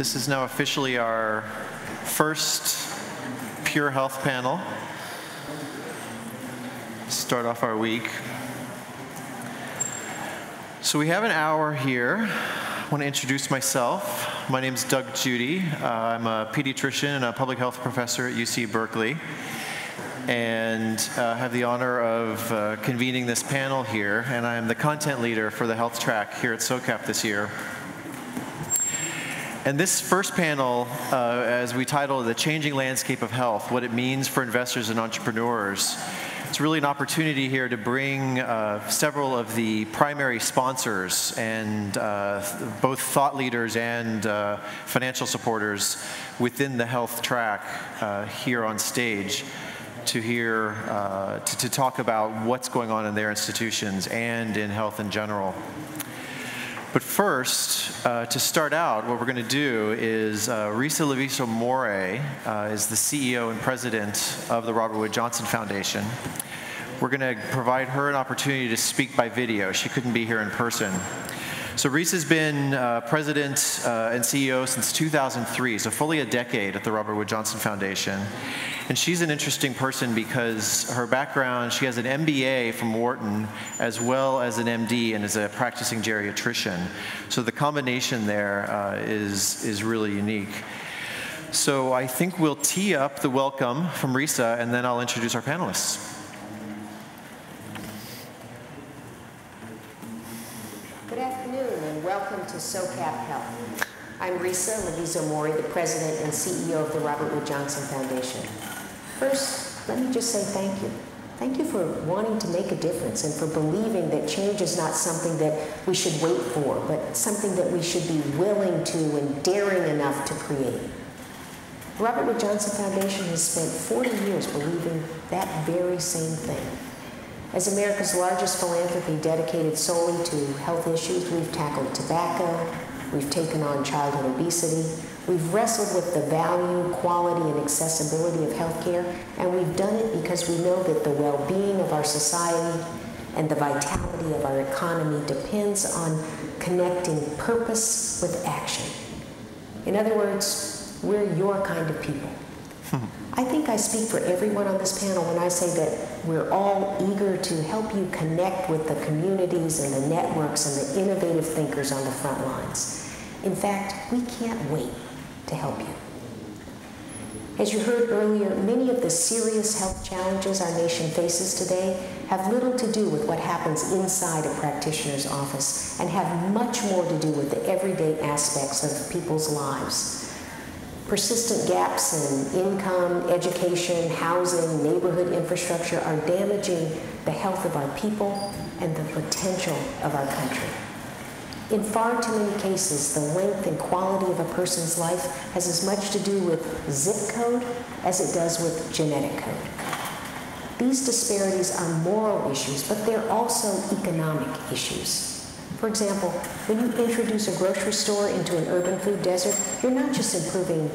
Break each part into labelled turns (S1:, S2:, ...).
S1: This is now officially our first Pure Health panel. Start off our week. So we have an hour here. I want to introduce myself. My name is Doug Jutte. Uh, I'm a pediatrician and a public health professor at UC Berkeley and uh, have the honor of uh, convening this panel here. And I'm the content leader for the health track here at SOCAP this year. And this first panel, uh, as we title The Changing Landscape of Health, what it means for investors and entrepreneurs, it's really an opportunity here to bring uh, several of the primary sponsors and uh, both thought leaders and uh, financial supporters within the health track uh, here on stage to hear, uh, to, to talk about what's going on in their institutions and in health in general. But first, uh, to start out, what we're going to do is uh, Risa Lavizzo-Mourey uh, is the CEO and president of the Robert Wood Johnson Foundation. We're going to provide her an opportunity to speak by video. She couldn't be here in person. So Risa's been uh, president uh, and CEO since 2003, so fully a decade at the Robert Wood Johnson Foundation. And she's an interesting person because her background, she has an MBA from Wharton as well as an MD and is a practicing geriatrician. So the combination there uh, is is really unique. So I think we'll tee up the welcome from Risa and then I'll introduce our panelists.
S2: Good afternoon and welcome to SOCAP Health. I'm Risa Lavizzo-Mourey, the president and CEO of the Robert Wood Johnson Foundation. First, let me just say thank you. Thank you for wanting to make a difference and for believing that change is not something that we should wait for, but something that we should be willing to and daring enough to create. Robert Wood Johnson Foundation has spent 40 years believing that very same thing. As America's largest philanthropy dedicated solely to health issues, we've tackled tobacco, we've taken on childhood obesity, We've wrestled with the value, quality, and accessibility of healthcare, and we've done it because we know that the well being of our society and the vitality of our economy depends on connecting purpose with action. In other words, we're your kind of people. I think I speak for everyone on this panel when I say that we're all eager to help you connect with the communities and the networks and the innovative thinkers on the front lines. In fact, we can't wait to help you. As you heard earlier, many of the serious health challenges our nation faces today have little to do with what happens inside a practitioner's office and have much more to do with the everyday aspects of people's lives. Persistent gaps in income, education, housing, neighborhood infrastructure are damaging the health of our people and the potential of our country. In far too many cases, the length and quality of a person's life has as much to do with zip code as it does with genetic code. These disparities are moral issues, but they're also economic issues. For example, when you introduce a grocery store into an urban food desert, you're not just improving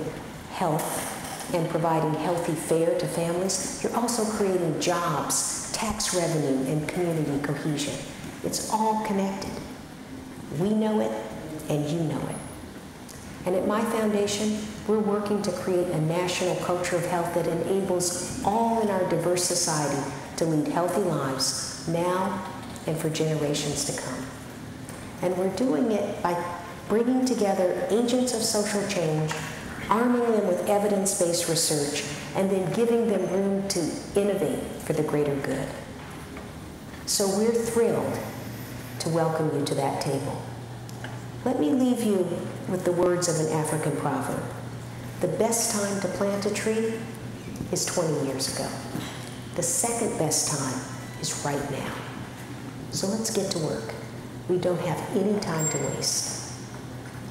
S2: health and providing healthy fare to families, you're also creating jobs, tax revenue, and community cohesion. It's all connected. We know it, and you know it. And at my foundation, we're working to create a national culture of health that enables all in our diverse society to lead healthy lives now and for generations to come. And we're doing it by bringing together agents of social change, arming them with evidence-based research, and then giving them room to innovate for the greater good. So we're thrilled to welcome you to that table. Let me leave you with the words of an African proverb. The best time to plant a tree is 20 years ago. The second best time is right now. So let's get to work. We don't have any time to waste.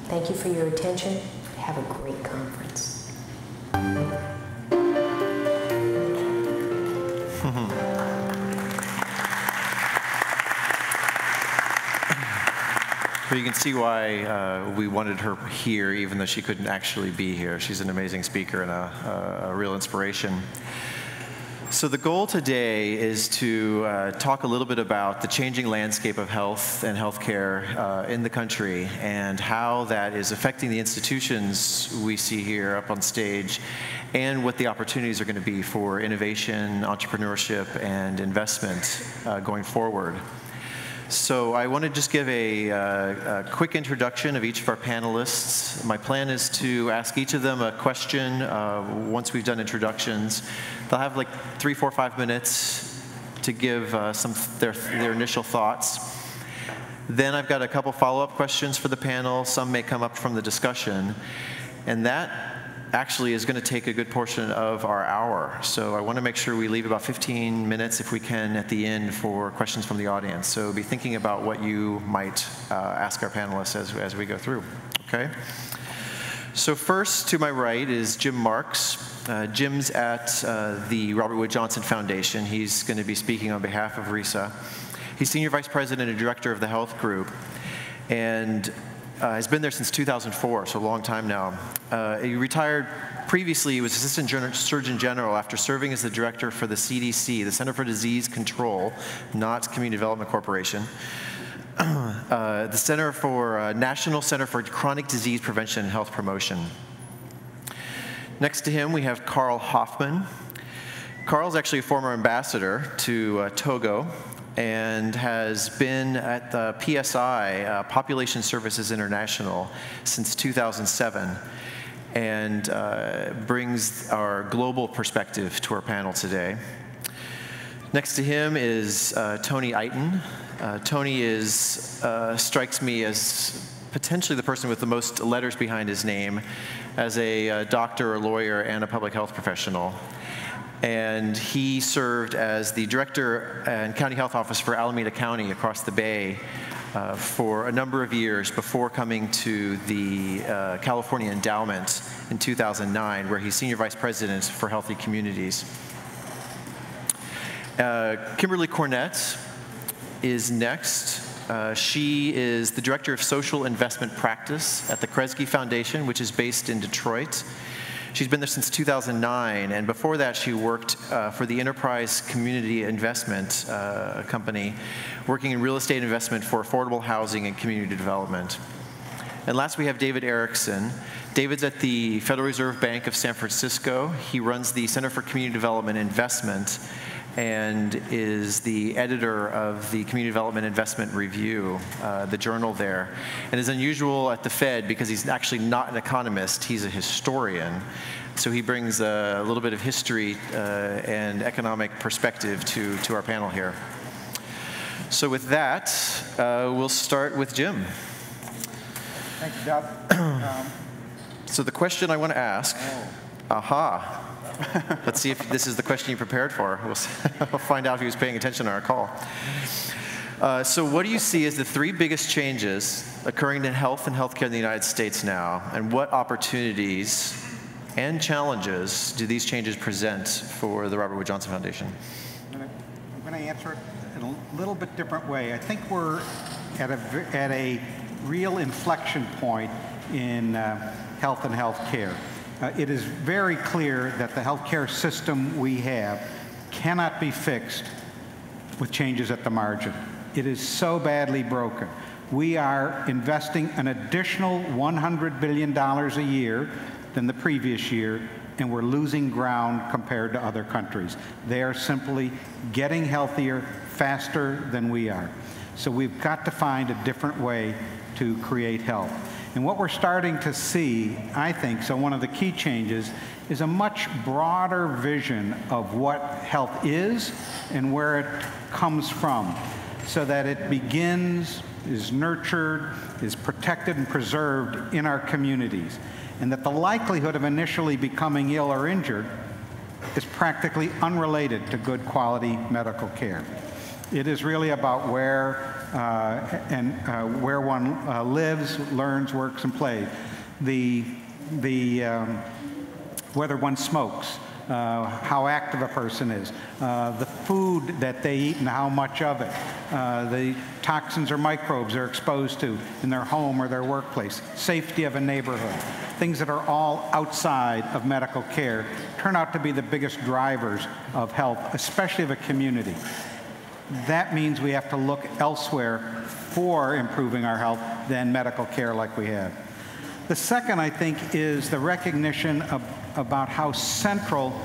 S2: Thank you for your attention. Have a great conference.
S1: You can see why uh, we wanted her here, even though she couldn't actually be here. She's an amazing speaker and a, a, a real inspiration. So, the goal today is to uh, talk a little bit about the changing landscape of health and healthcare uh, in the country and how that is affecting the institutions we see here up on stage and what the opportunities are going to be for innovation, entrepreneurship, and investment uh, going forward. So I want to just give a, uh, a, quick introduction of each of our panelists. My plan is to ask each of them a question uh, once we've done introductions. They'll have like three, four, five minutes to give uh, some their, their initial thoughts. Then I've got a couple follow-up questions for the panel. Some may come up from the discussion. And that actually is going to take a good portion of our hour. So I want to make sure we leave about 15 minutes, if we can, at the end for questions from the audience. So be thinking about what you might uh, ask our panelists as, as we go through. Okay? So first, to my right is Jim Marks. Uh, Jim's at uh, the Robert Wood Johnson Foundation. He's going to be speaking on behalf of Risa. He's Senior Vice President and Director of the Health Group. And uh, has been there since 2004, so a long time now. Uh, he retired previously, he was Assistant Surgeon General after serving as the director for the CDC, the Center for Disease Control, not Community Development Corporation. Uh, the Center for uh, National Center for Chronic Disease Prevention and Health Promotion. Next to him, we have Karl Hofmann. Karl's actually a former ambassador to uh, Togo and has been at the PSI, uh, Population Services International, since 2007 and uh, brings our global perspective to our panel today. Next to him is uh, Tony Iton. Uh, Tony is, uh, strikes me as potentially the person with the most letters behind his name as a uh, doctor, a lawyer, and a public health professional and he served as the director and county health officer for Alameda County across the bay uh, for a number of years before coming to the uh, California Endowment in 2009, where he's senior vice president for healthy communities. Uh, Kimberlee Cornett is next. Uh, she is the director of social investment practice at the Kresge Foundation, which is based in Detroit. She's been there since 2009, and before that, she worked uh, for the Enterprise Community Investment uh, Company, working in real estate investment for affordable housing and community development. And last, we have David Erickson. David's at the Federal Reserve Bank of San Francisco. He runs the Center for Community Development Investment and is the editor of the Community Development Investment Review, uh, the journal there. And is unusual at the Fed because he's actually not an economist, he's a historian. So he brings a, little bit of history uh, and economic perspective to, to our panel here. So with that, uh, we'll start with Jim.
S3: Thank you, Doug. Um,
S1: so the question I want to ask, oh. aha, Let's see if this is the question you prepared for. We'll, we'll find out if he was paying attention to our call. Uh, so, what do you see as the three biggest changes occurring in health and healthcare in the United States now, and what opportunities and challenges do these changes present for the Robert Wood Johnson Foundation?
S3: I'm going to answer it in a little bit different way. I think we're at a, at a real inflection point in uh, health and healthcare uh, it is very clear that the healthcare system we have cannot be fixed with changes at the margin. It is so badly broken. We are investing an additional $100 billion a year than the previous year, and we're losing ground compared to other countries. They are simply getting healthier faster than we are. So we've got to find a different way to create health. And what we're starting to see, I think, so one of the key changes is a much broader vision of what health is and where it comes from, so that it begins, is nurtured, is protected and preserved in our communities, and that the likelihood of initially becoming ill or injured is practically unrelated to good quality medical care. It is really about where and uh, where one uh, lives, learns, works, and plays. The, the, um, whether one smokes, uh, how active a person is, uh, the food that they eat and how much of it, uh, the toxins or microbes they're exposed to in their home or their workplace, safety of a neighborhood. things that are all outside of medical care, turn out to be the biggest drivers of health, especially of a community. That means we have to look elsewhere for improving our health than medical care like we have. The second, I think, is the recognition of, about how central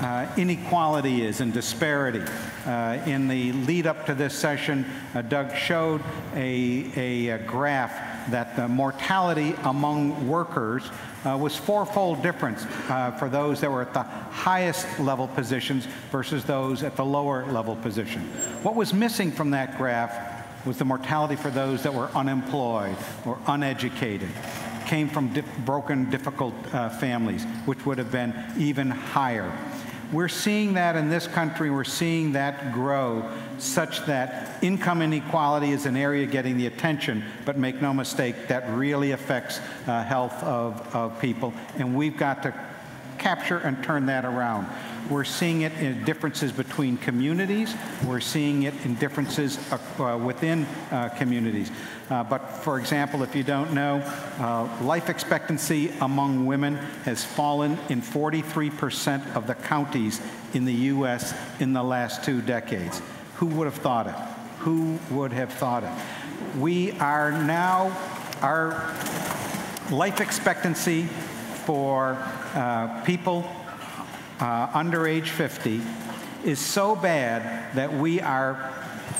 S3: uh, inequality is and disparity. Uh, in the lead up to this session, uh, Doug showed a, a, a, graph that the mortality among workers uh, was fourfold difference uh, for those that were at the highest level positions versus those at the lower level position. What was missing from that graph was the mortality for those that were unemployed or uneducated came from broken, difficult uh, families, which would have been even higher. We're seeing that in this country, we're seeing that grow such that income inequality is an area getting the attention, but make no mistake, that really affects uh, health of, of people, and we've got to capture and turn that around. We're seeing it in differences between communities. We're seeing it in differences uh, within uh, communities. Uh, but for example, if you don't know, uh, life expectancy among women has fallen in 43% of the counties in the U.S. in the last two decades. Who would have thought it? Who would have thought it? We are now, our life expectancy for uh, people uh, under age 50 is so bad that we are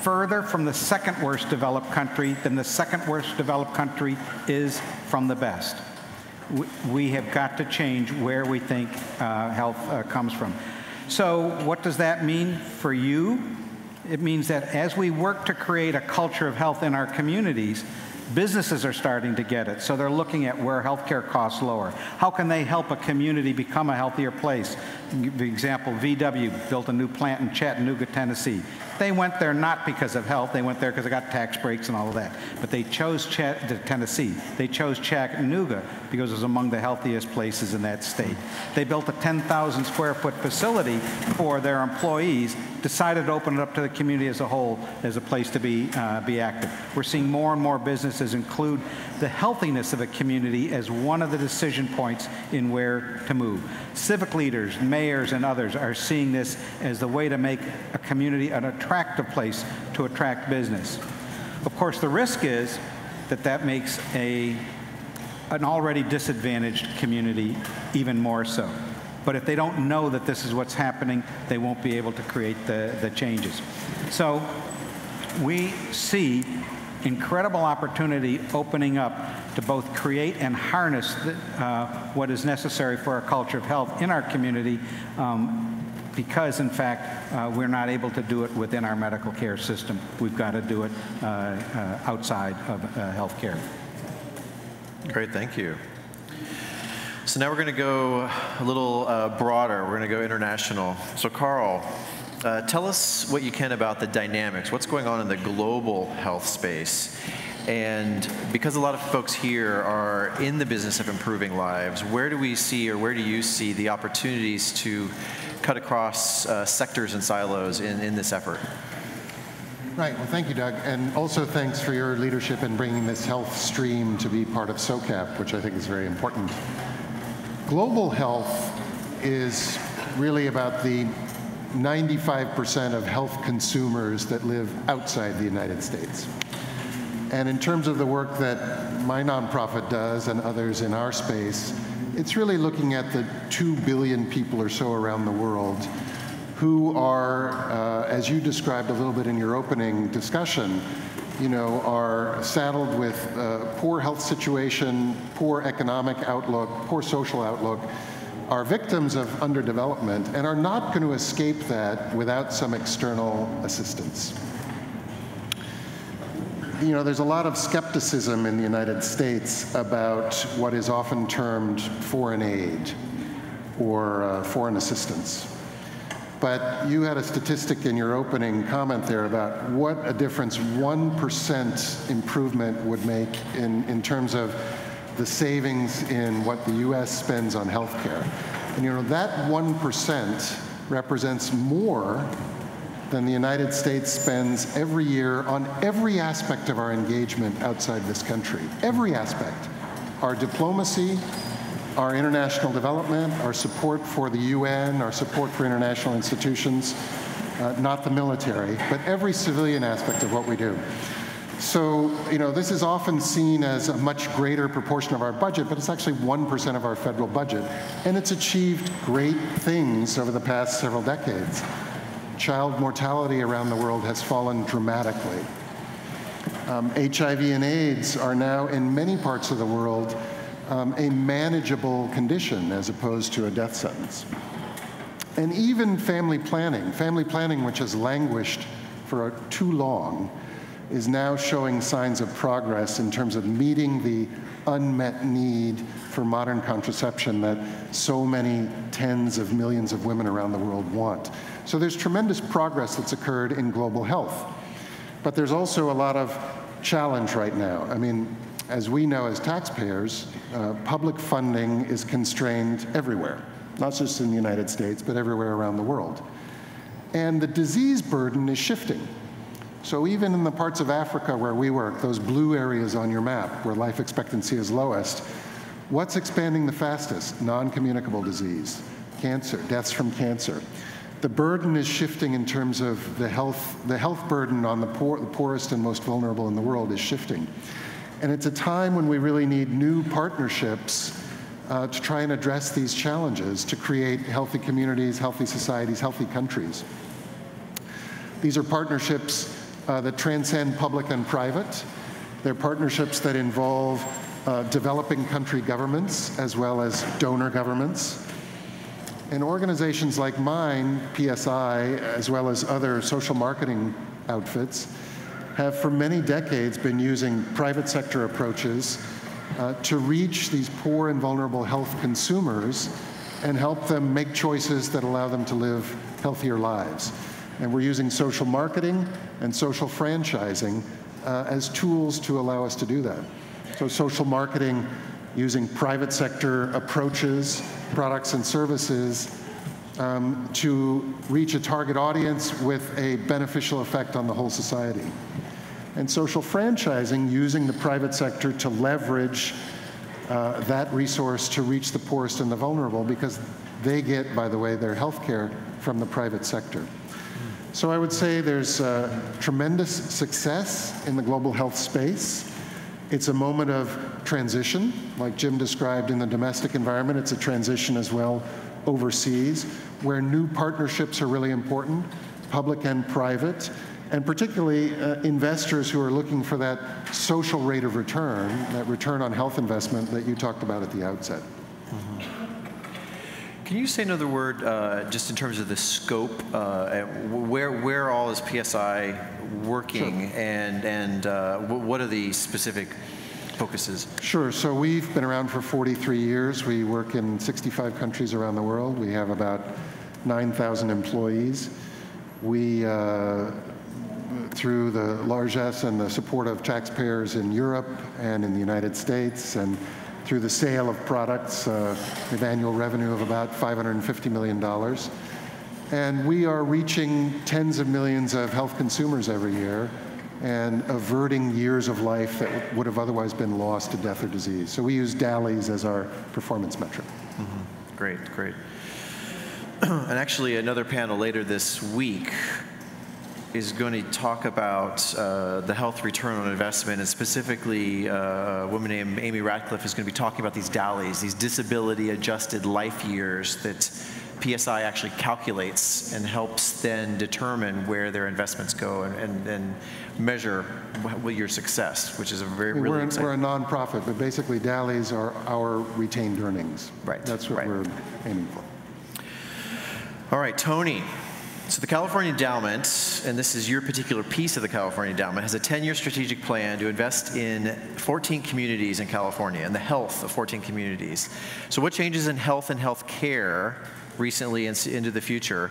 S3: further from the second worst developed country than the second worst developed country is from the best. We, have got to change where we think uh, health uh, comes from. So, what does that mean for you? It means that as we work to create a culture of health in our communities, Businesses are starting to get it, so they're looking at where healthcare costs lower. How can they help a community become a healthier place? The example, VW built a new plant in Chattanooga, Tennessee. They went there not because of health, they went there because they got tax breaks and all of that. But they chose Ch Tennessee. They chose Chattanooga because it was among the healthiest places in that state. They built a 10,000 square foot facility for their employees, decided to open it up to the community as a whole as a place to be, uh, be active. We're seeing more and more businesses include the healthiness of a community as one of the decision points in where to move. Civic leaders, mayors, and others are seeing this as the way to make a community an attractive place to attract business. Of course, the risk is that that makes a, an already disadvantaged community even more so. But if they don't know that this is what's happening, they won't be able to create the, the changes. So we see incredible opportunity opening up to both create and harness the, uh, what is necessary for a culture of health in our community um, because, in fact, uh, we're not able to do it within our medical care system. We've got to do it uh, uh outside of uh, health care.
S1: Great, thank you. So now we're going to go a little uh, broader. We're going to go international. So, Karl, uh, tell us what you can about the dynamics. What's going on in the global health space? And because a lot of folks here are in the business of improving lives, where do we see or where do you see the opportunities to cut across uh, sectors and silos in, in this effort?
S4: Right, well thank you Doug, and also thanks for your leadership in bringing this health stream to be part of SOCAP, which I think is very important. Global health is really about the 95% of health consumers that live outside the United States. And in terms of the work that my nonprofit does and others in our space, it's really looking at the 2 billion people or so around the world who are, uh, as you described a little bit in your opening discussion, you know, are saddled with uh, poor health situation, poor economic outlook, poor social outlook, are victims of underdevelopment and are not going to escape that without some external assistance. You know, there's a lot of skepticism in the United States about what is often termed foreign aid or uh, foreign assistance. But you had a statistic in your opening comment there about what a difference 1% improvement would make in, in terms of the savings in what the U.S. spends on healthcare. And you know, that 1% represents more than the United States spends every year on every aspect of our engagement outside this country. Every aspect. Our diplomacy, our international development, our support for the UN, our support for international institutions, uh, not the military, but every civilian aspect of what we do. So, you know, this is often seen as a much greater proportion of our budget, but it's actually 1% of our federal budget. And it's achieved great things over the past several decades. Child mortality around the world has fallen dramatically. Um, HIV and AIDS are now, in many parts of the world, um, a manageable condition as opposed to a death sentence. And even family planning, family planning, which has languished for too long, is now showing signs of progress in terms of meeting the unmet need for modern contraception that so many tens of millions of women around the world want. So there's tremendous progress that's occurred in global health. But there's also a lot of challenge right now. I mean, as we know as taxpayers, uh, public funding is constrained everywhere, not just in the United States, but everywhere around the world. And the disease burden is shifting. So even in the parts of Africa where we work, those blue areas on your map where life expectancy is lowest, what's expanding the fastest? Non-communicable disease, cancer, deaths from cancer. The burden is shifting in terms of the health, the health burden on the, poor, the poorest and most vulnerable in the world is shifting. And it's a time when we really need new partnerships uh, to try and address these challenges, to create healthy communities, healthy societies, healthy countries. These are partnerships uh, that transcend public and private. They're partnerships that involve uh, developing country governments as well as donor governments. And organizations like mine, PSI, as well as other social marketing outfits, have for many decades been using private sector approaches uh, to reach these poor and vulnerable health consumers and help them make choices that allow them to live healthier lives. And we're using social marketing and social franchising uh, as tools to allow us to do that. So social marketing using private sector approaches, products and services um, to reach a target audience with a beneficial effect on the whole society. And social franchising using the private sector to leverage uh, that resource to reach the poorest and the vulnerable because they get, by the way, their health care from the private sector. So I would say there's uh, tremendous success in the global health space. It's a moment of transition, like Jim described in the domestic environment. It's a transition as well overseas, where new partnerships are really important, public and private, and particularly uh, investors who are looking for that social rate of return, that return on health investment that you talked about at the outset. Mm -hmm.
S1: Can you say another word uh, just in terms of the scope? Uh, where, where all is PSI working sure. and, and uh, what are the specific focuses?
S4: Sure. So we've been around for 43 years. We work in 65 countries around the world. We have about 9,000 employees. We, uh, through the largesse and the support of taxpayers in Europe and in the United States and through the sale of products. Uh, have annual revenue of about $550 million. And we are reaching tens of millions of health consumers every year and averting years of life that would have otherwise been lost to death or disease. So we use DALYs as our performance metric. Mm
S1: -hmm. Great, great. and actually, another panel later this week is going to talk about uh, the health return on investment, and specifically, uh, a woman named Amy Ratcliffe is going to be talking about these DALYs, these disability adjusted life years that PSI actually calculates and helps then determine where their investments go and, and, and measure your success, which is a very, really
S4: we're,
S1: exciting.
S4: We're a nonprofit, but basically DALYs are our retained earnings.
S1: Right.
S4: That's what
S1: right.
S4: we're aiming for.
S1: All right, Tony. So the California Endowment, and this is your particular piece of the California Endowment, has a 10-year strategic plan to invest in 14 communities in California and the health of 14 communities. So what changes in health and health care recently and into the future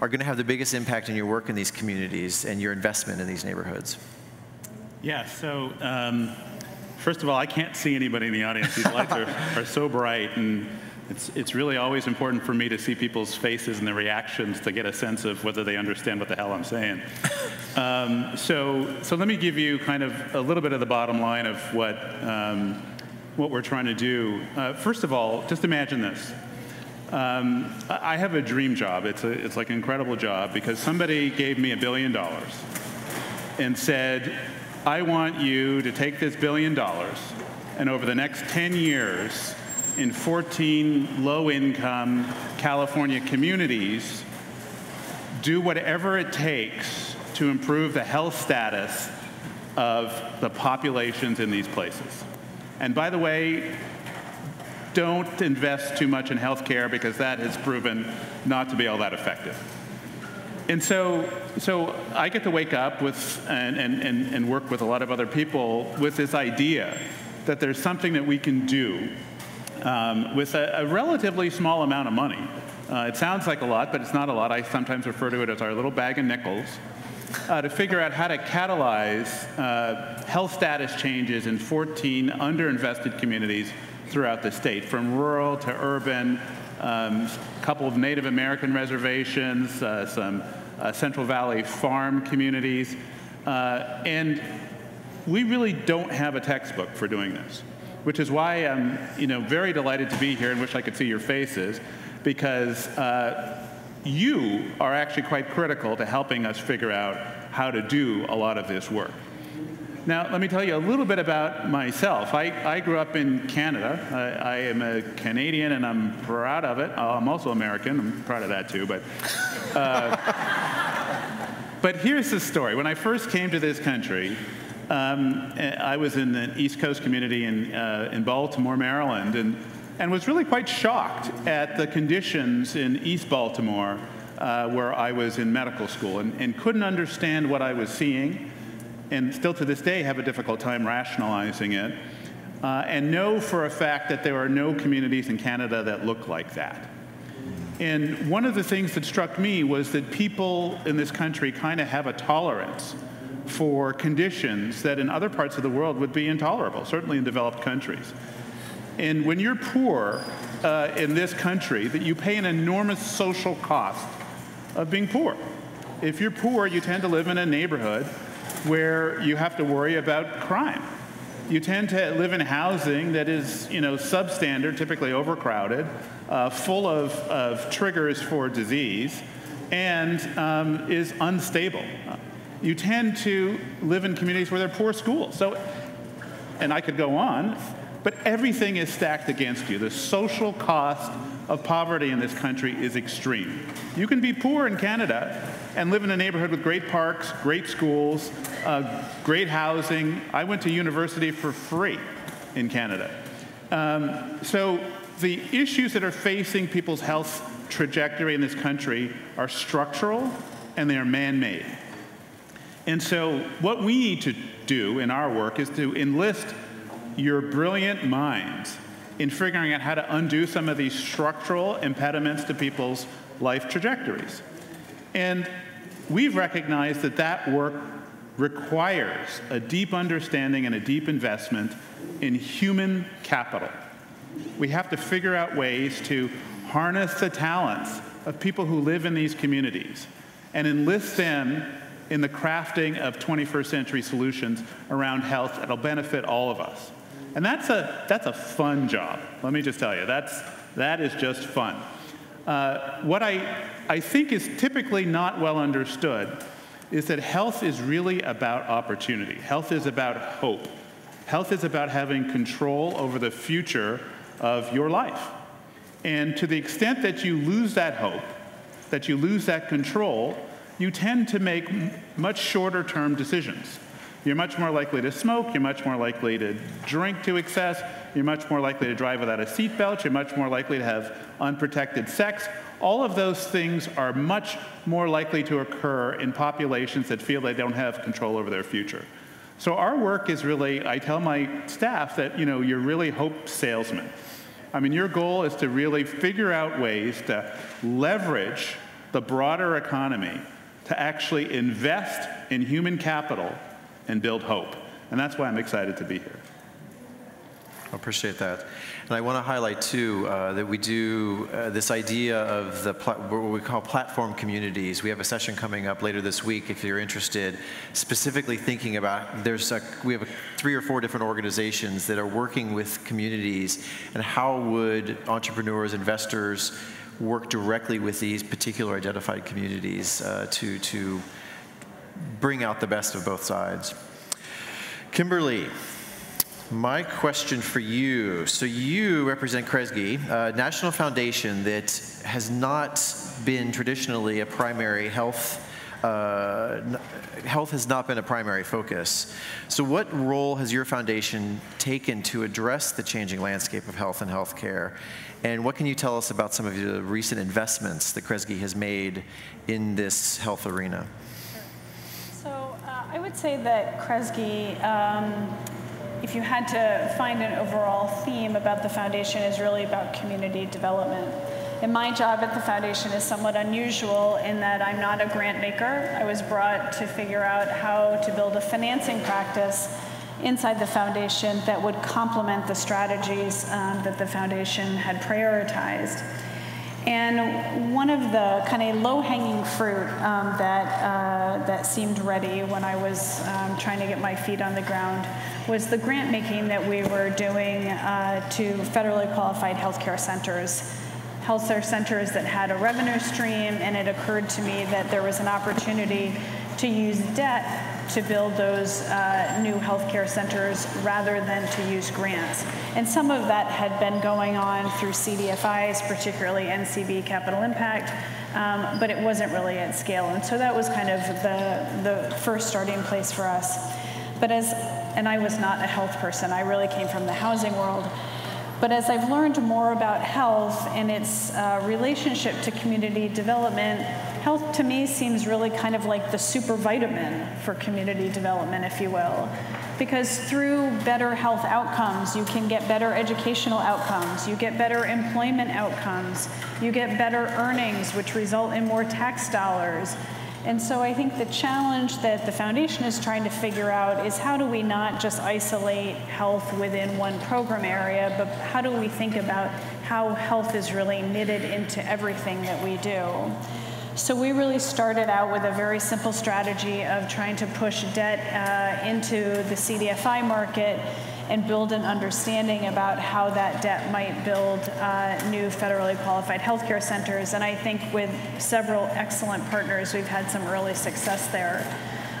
S1: are going to have the biggest impact on your work in these communities and your investment in these neighborhoods?
S5: Yeah, so um, first of all, I can't see anybody in the audience. These lights are, are so bright and it's, it's really always important for me to see people's faces and their reactions to get a sense of whether they understand what the hell I'm saying. Um, so, so let me give you kind of a little bit of the bottom line of what um, what we're trying to do. Uh, first of all, just imagine this. Um, I have a dream job. It's, a, it's like an incredible job because somebody gave me a billion dollars and said, I want you to take this billion dollars and over the next 10 years in 14 low income California communities, do whatever it takes to improve the health status of the populations in these places. And by the way, don't invest too much in healthcare because that has proven not to be all that effective. And so, so I get to wake up with and, and, and, and work with a lot of other people with this idea that there's something that we can do um, with a, a, relatively small amount of money. Uh, it sounds like a lot, but it's not a lot. I sometimes refer to it as our little bag of nickels. Uh, to figure out how to catalyze uh, health status changes in 14 underinvested communities throughout the state, from rural to urban, um, a couple of Native American reservations, uh, some uh, Central Valley farm communities, uh, and we really don't have a textbook for doing this, which is why I'm you know, very delighted to be here and wish I could see your faces, because uh, you are actually quite critical to helping us figure out how to do a lot of this work. Now, let me tell you a little bit about myself. I, I grew up in Canada. I, I, am a Canadian and I'm proud of it. Uh, I'm also American. I'm proud of that too. But, uh, but here's the story. When I first came to this country, um, I was in the East Coast community in, uh, in Baltimore, Maryland, and, and was really quite shocked at the conditions in East Baltimore uh, where I was in medical school and, and couldn't understand what I was seeing and still to this day have a difficult time rationalizing it, uh, and know for a fact that there are no communities in Canada that look like that. And one of the things that struck me was that people in this country kind of have a tolerance for conditions that in other parts of the world would be intolerable, certainly in developed countries. And when you're poor uh, in this country, that you pay an enormous social cost of being poor. If you're poor, you tend to live in a neighborhood where you have to worry about crime. You tend to live in housing that is, you know, substandard, typically overcrowded, uh, full of, of triggers for disease, and um, is unstable. You tend to live in communities where there are poor schools. So, and I could go on, but everything is stacked against you. The social cost of poverty in this country is extreme. You can be poor in Canada and live in a neighborhood with great parks, great schools, uh, great housing. I went to university for free in Canada. Um, so the issues that are facing people's health trajectory in this country are structural and they are man-made. And so what we need to do in our work is to enlist your brilliant minds in figuring out how to undo some of these structural impediments to people's life trajectories. And we've recognized that that work requires a deep understanding and a deep investment in human capital. We have to figure out ways to harness the talents of people who live in these communities and enlist them in the crafting of 21st century solutions around health that'll benefit all of us. And that's a, that's a fun job. Let me just tell you, that's, that is just fun. Uh, what I, I think is typically not well understood is that health is really about opportunity. Health is about hope. Health is about having control over the future of your life. And to the extent that you lose that hope, that you lose that control, you tend to make much shorter term decisions. You're much more likely to smoke, you're much more likely to drink to excess, you're much more likely to drive without a seatbelt, you're much more likely to have unprotected sex. All of those things are much more likely to occur in populations that feel they don't have control over their future. So our work is really, I tell my staff that, you know, you're really hope salesmen. I mean, your goal is to really figure out ways to leverage the broader economy to actually invest in human capital and build hope. And that's why I'm excited to be here.
S1: I appreciate that. And I want to highlight, too, uh, that we do uh, this idea of the what we call platform communities. We have a session coming up later this week, if you're interested, specifically thinking about, there's a, we have a, three or four different organizations that are working with communities, and how would entrepreneurs, investors, work directly with these particular identified communities uh, to, to bring out the best of both sides. Kimberlee, my question for you, so you represent Kresge, a national foundation that has not been traditionally a primary health uh, health has not been a primary focus. So, what role has your foundation taken to address the changing landscape of health and healthcare? And what can you tell us about some of the recent investments that Kresge has made in this health arena? Sure.
S6: So, uh, I would say that Kresge. Um, if you had to find an overall theme about the foundation is really about community development. And my job at the foundation is somewhat unusual in that I'm not a grant maker. I was brought to figure out how to build a financing practice inside the foundation that would complement the strategies um, that the foundation had prioritized. And one of the kind of low-hanging fruit um, that, uh, that seemed ready when I was um, trying to get my feet on the ground was the grant making that we were doing uh, to federally qualified healthcare centers healthcare centers that had a revenue stream, and it occurred to me that there was an opportunity to use debt to build those uh, new healthcare centers rather than to use grants. And some of that had been going on through CDFIs, particularly NCB Capital Impact, um, but it wasn't really at scale. And so that was kind of the, the first starting place for us. But as, and I was not a health person, I really came from the housing world. But as I've learned more about health and its uh, relationship to community development, health to me seems really kind of like the super vitamin for community development, if you will. Because through better health outcomes, you can get better educational outcomes, you get better employment outcomes, you get better earnings, which result in more tax dollars. And so I think the challenge that the foundation is trying to figure out is how do we not just isolate health within one program area, but how do we think about how health is really knitted into everything that we do. So we really started out with a very simple strategy of trying to push debt uh, into the CDFI market and build an understanding about how that debt might build uh, new federally qualified healthcare centers. And I think with several excellent partners, we've had some early success there.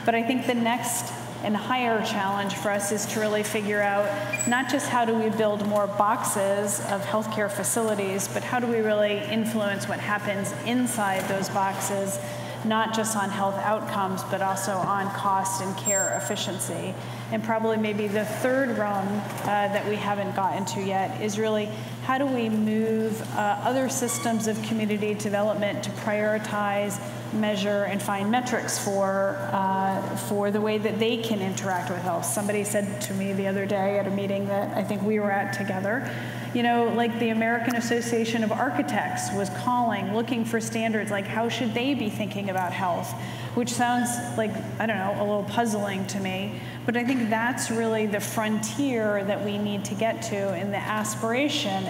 S6: But I think the next and higher challenge for us is to really figure out not just how do we build more boxes of healthcare facilities, but how do we really influence what happens inside those boxes not just on health outcomes, but also on cost and care efficiency. And probably maybe the third rung uh, that we haven't gotten to yet is really how do we move uh, other systems of community development to prioritize, measure, and find metrics for, uh, for the way that they can interact with health. Somebody said to me the other day at a meeting that I think we were at together, you know, like the American Association of Architects was calling, looking for standards, like how should they be thinking about health? Which sounds like, I don't know, a little puzzling to me. But I think that's really the frontier that we need to get to and the aspiration,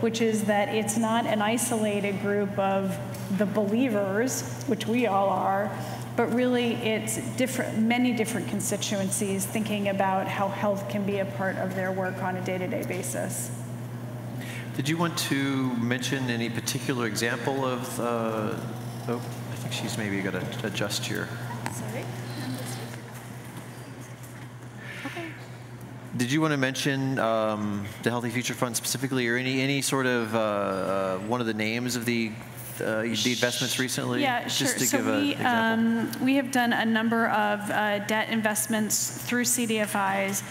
S6: which is that it's not an isolated group of the believers, which we all are, but really it's different, many different constituencies thinking about how health can be a part of their work on a day-to-day basis.
S1: Did you want to mention any particular example of, uh, oh, I think she's maybe got to adjust here.
S6: Sorry.
S1: Okay. Did you want to mention um, the Healthy Future Fund specifically, or any any sort of uh, uh, one of the names of the uh, the investments recently?
S6: Yeah,
S1: Just
S6: sure.
S1: to
S6: so
S1: give
S6: we, um, we have done a number of uh, debt investments through CDFIs.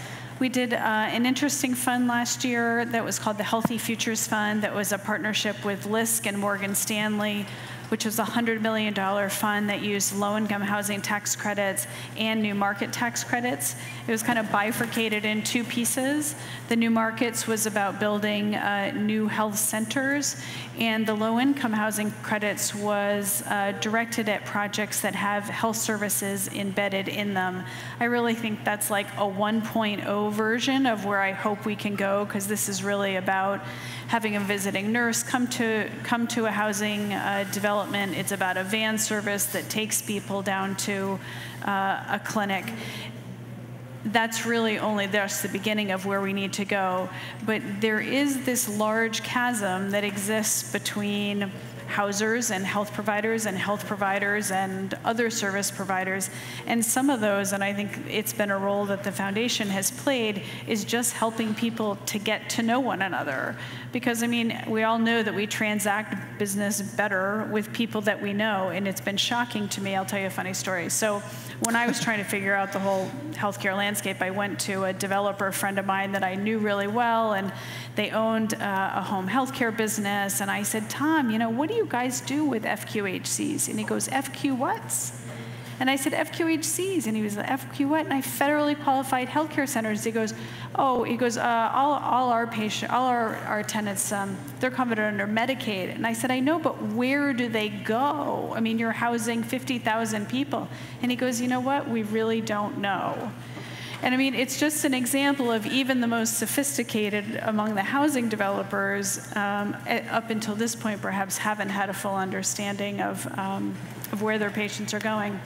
S6: We did uh, an interesting fund last year that was called the Healthy Futures Fund that was a partnership with LISC and Morgan Stanley which was a $100 million fund that used low income housing tax credits and new market tax credits. It was kind of bifurcated in two pieces. The new markets was about building uh, new health centers, and the low income housing credits was uh, directed at projects that have health services embedded in them. I really think that's like a 1.0 version of where I hope we can go because this is really about having a visiting nurse come to come to a housing uh, development. It's about a van service that takes people down to uh, a clinic. That's really only that's the beginning of where we need to go. But there is this large chasm that exists between housers and health providers and health providers and other service providers. And some of those, and I think it's been a role that the foundation has played, is just helping people to get to know one another. Because, I mean, we all know that we transact business better with people that we know, and it's been shocking to me. I'll tell you a funny story. So, when I was trying to figure out the whole healthcare landscape, I went to a developer friend of mine that I knew really well, and they owned uh, a home healthcare business. And I said, Tom, you know, what do you guys do with FQHCs? And he goes, FQ what's? And I said, FQHCs. And he was FQ what? And I federally qualified healthcare centers. He goes, oh, he goes, uh, all, all our patient, all our, our tenants, um, they're covered under Medicaid. And I said, I know, but where do they go? I mean, you're housing 50,000 people. And he goes, you know what? We really don't know. And I mean, it's just an example of even the most sophisticated among the housing developers, um, up until this point, perhaps haven't had a full understanding of, um, of where their patients are going.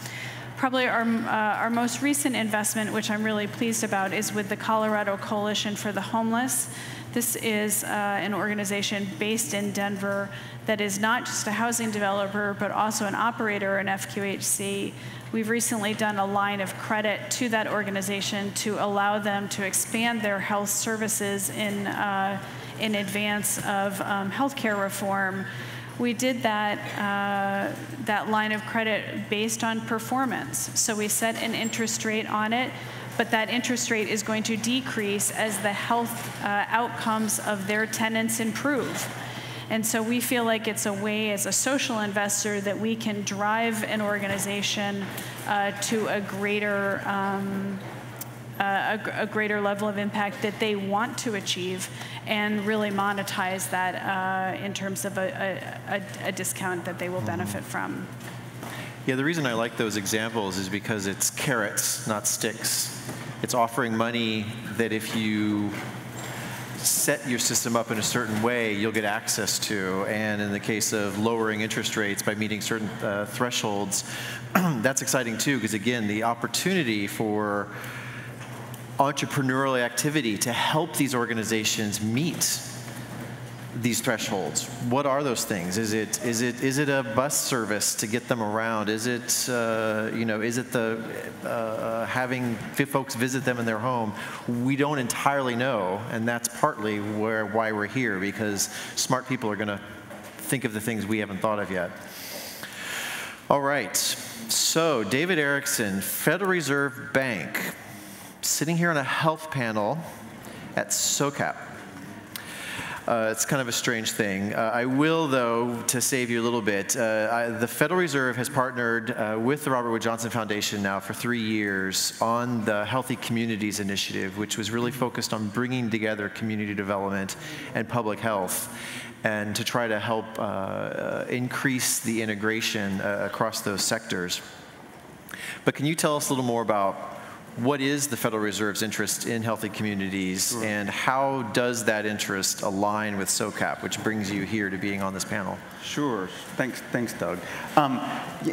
S6: Probably our, uh, our most recent investment, which I'm really pleased about, is with the Colorado Coalition for the Homeless. This is uh, an organization based in Denver that is not just a housing developer, but also an operator in FQHC. We've recently done a line of credit to that organization to allow them to expand their health services in, uh, in advance of um, healthcare reform we did that, uh, that line of credit based on performance. So we set an interest rate on it, but that interest rate is going to decrease as the health uh, outcomes of their tenants improve. And so we feel like it's a way as a social investor that we can drive an organization uh, to a greater um, uh, a, a, greater level of impact that they want to achieve and really monetize that uh, in terms of a, a, a, discount that they will benefit from.
S1: Yeah, the reason I like those examples is because it's carrots, not sticks. It's offering money that if you set your system up in a certain way, you'll get access to. And in the case of lowering interest rates by meeting certain uh, thresholds, that's exciting too, because again, the opportunity for entrepreneurial activity to help these organizations meet these thresholds? What are those things? Is it is it is it a bus service to get them around? Is it uh, you know is it the uh, having folks visit them in their home? We don't entirely know, and that's partly where why we're here because smart people are going to think of the things we haven't thought of yet. All right, so David Erickson, Federal Reserve Bank sitting here on a health panel at SOCAP. Uh, it's kind of a strange thing. Uh, I will, though, to save you a little bit, uh, I, the Federal Reserve has partnered uh, with the Robert Wood Johnson Foundation now for three years on the Healthy Communities Initiative, which was really focused on bringing together community development and public health and to try to help uh, uh, increase the integration across those sectors. But can you tell us a little more about what is the Federal Reserve's interest in healthy communities, and how does that interest align with SOCAP, which brings you here to being on this panel?
S7: Sure. Thanks, thanks, Doug. Um,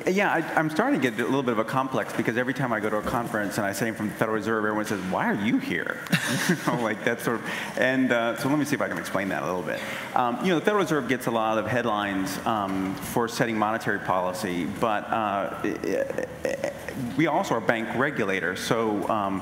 S7: yeah, I, am starting to get a little bit of a complex because every time I go to a conference and I say I'm from the Federal Reserve, everyone says, "Why are you here?" you know, like that sort of. And uh, so let me see if I can explain that a little bit. Um, you know, the Federal Reserve gets a lot of headlines um, for setting monetary policy, but uh, we also are bank regulators. So um,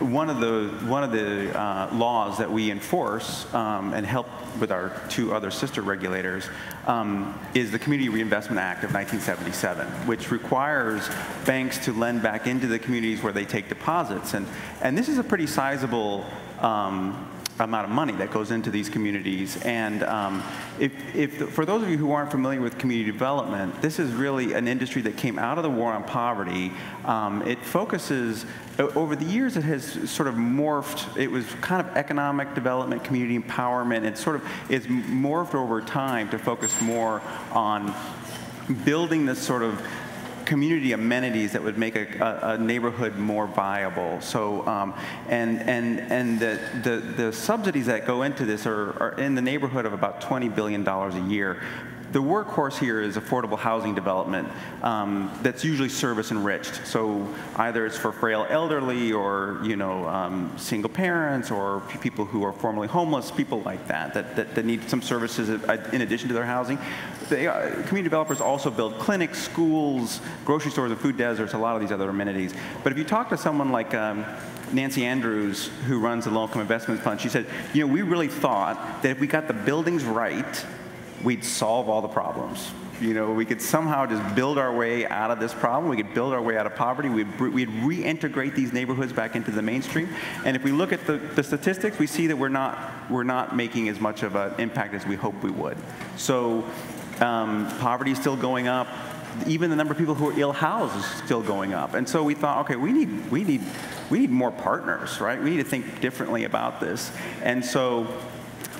S7: one of the one of the uh, laws that we enforce um, and help with our two other sister regulators um, is the Community Reinvestment Act of 1977, which requires banks to lend back into the communities where they take deposits, and and this is a pretty sizable. Um, amount of money that goes into these communities. And um, if, if for those of you who aren't familiar with community development, this is really an industry that came out of the war on poverty. Um, it focuses, over the years, it has sort of morphed. It was kind of economic development, community empowerment. It sort of is morphed over time to focus more on building this sort of community amenities that would make a, a, a neighborhood more viable. So, um, and, and, and the, the, the, subsidies that go into this are, are in the neighborhood of about $20 billion a year the workhorse here is affordable housing development um, that's usually service enriched. So either it's for frail elderly or you know um, single parents or people who are formerly homeless, people like that that, that, that need some services in addition to their housing. They, uh, community developers also build clinics, schools, grocery stores, and food deserts, a lot of these other amenities. But if you talk to someone like um, Nancy Andrews, who runs the Low Income Investment Fund, she said, you know, we really thought that if we got the buildings right, we'd solve all the problems. You know, we could somehow just build our way out of this problem. We could build our way out of poverty. We'd, we'd reintegrate these neighborhoods back into the mainstream. And if we look at the, the statistics, we see that we're not, we're not making as much of an impact as we hoped we would. So um, poverty is still going up. Even the number of people who are ill-housed is still going up. And so we thought, okay, we need, we need, we need more partners, right? We need to think differently about this. And so